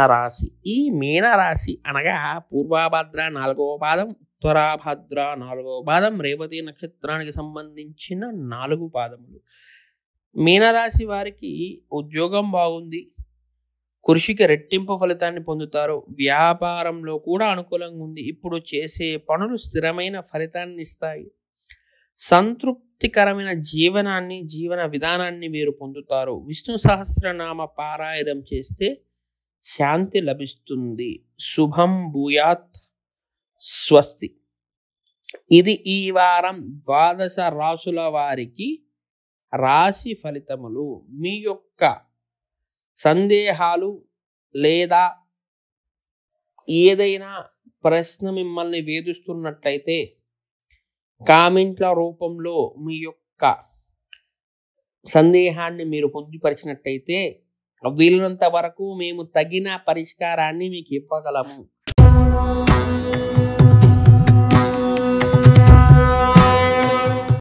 రాశి ఈ మీన రాశి అనగా పూర్వాభద్ర నాలుగవ పాదం ఉత్తరాభద్ర నాలుగవ పాదం రేవతి నక్షత్రానికి సంబంధించిన నాలుగు పాదములు. మీనరాశి వారికి ఉద్యోగం బాగుంది కృషికి రెట్టింపు ఫలితాన్ని పొందుతారు వ్యాపారంలో కూడా అనుకూలంగా ఉంది. ఇప్పుడు చేసే పనులు స్థిరమైన ఫలితాన్ని ఇస్తాయి. సంతృప్తికరమైన జీవనాన్ని జీవన విధానాన్ని మీరు పొందుతారు. విష్ణు సహస్రనామ పారాయణం చేస్తే శాంతి లభిస్తుంది. శుభం భూయాత్ స్వస్తి. ఇది ఈ వారం ద్వాదశ రాసుల వారికి రాశి ఫలితములు. మీ యొక్క సందేహాలు లేదా ఏదైనా ప్రశ్న మిమ్మల్ని వేధిస్తున్నట్లయితే కామెంట్ల రూపంలో మీ యొక్క సందేహాన్ని మీరు పొందుపరిచినట్టయితే వీలైనంత వరకు మేము తగిన పరిష్కారాన్ని మీకు ఇవ్వగలము.